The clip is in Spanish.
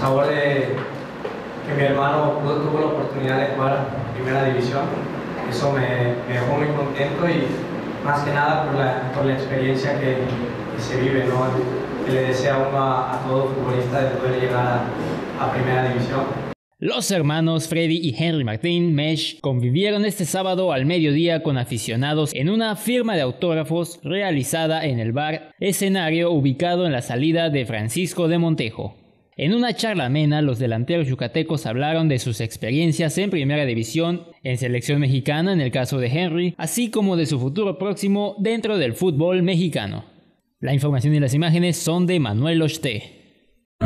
sabor de que mi hermano tuvo la oportunidad de jugar en primera división. Eso me, me, dejó muy contento y más que nada por la, por la experiencia que, que, se vive, ¿no? que le desea uno a, a, todo futbolista de poder llegar a, a primera división. Los hermanos Freddy y Henry Martín Mesh convivieron este sábado al mediodía con aficionados en una firma de autógrafos realizada en el bar escenario ubicado en la salida de Francisco de Montejo. En una charla amena, los delanteros yucatecos hablaron de sus experiencias en primera división, en selección mexicana en el caso de Henry, así como de su futuro próximo dentro del fútbol mexicano. La información y las imágenes son de Manuel Ochte.